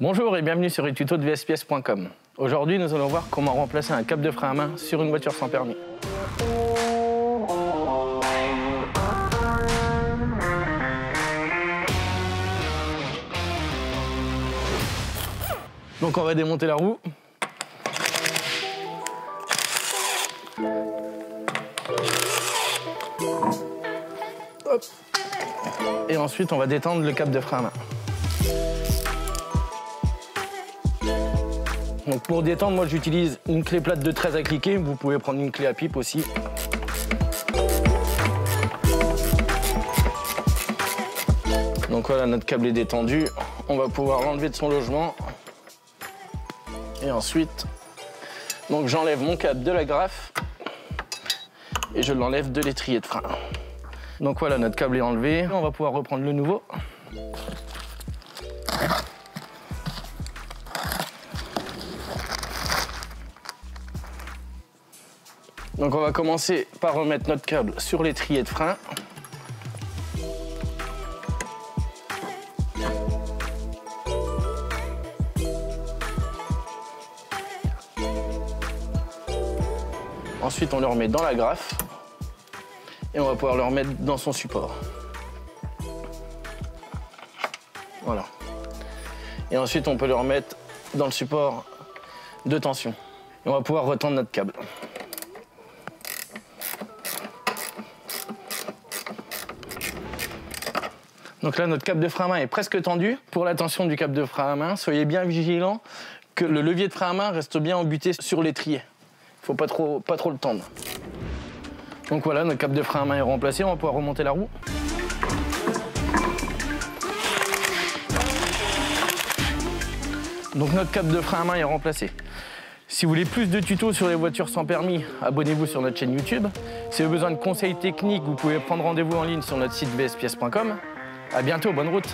Bonjour et bienvenue sur les tutos de VSPS.com. Aujourd'hui, nous allons voir comment remplacer un câble de frein à main sur une voiture sans permis. Donc on va démonter la roue. Et ensuite, on va détendre le câble de frein à main. Donc pour détendre, moi j'utilise une clé plate de 13 à cliquer. Vous pouvez prendre une clé à pipe aussi. Donc voilà, notre câble est détendu. On va pouvoir l'enlever de son logement. Et ensuite, donc j'enlève mon câble de la graffe et je l'enlève de l'étrier de frein. Donc voilà, notre câble est enlevé. On va pouvoir reprendre le nouveau. Donc on va commencer par remettre notre câble sur l'étrier de frein. Ensuite, on le remet dans la graffe et on va pouvoir le remettre dans son support. Voilà. Et ensuite, on peut le remettre dans le support de tension. Et on va pouvoir retendre notre câble. Donc là, notre câble de frein à main est presque tendu. Pour la tension du câble de frein à main, soyez bien vigilant que le levier de frein à main reste bien embuté sur l'étrier. Il ne faut pas trop, pas trop le tendre. Donc voilà, notre câble de frein à main est remplacé. On va pouvoir remonter la roue. Donc notre câble de frein à main est remplacé. Si vous voulez plus de tutos sur les voitures sans permis, abonnez-vous sur notre chaîne YouTube. Si vous avez besoin de conseils techniques, vous pouvez prendre rendez-vous en ligne sur notre site bspièce.com. À bientôt, bonne route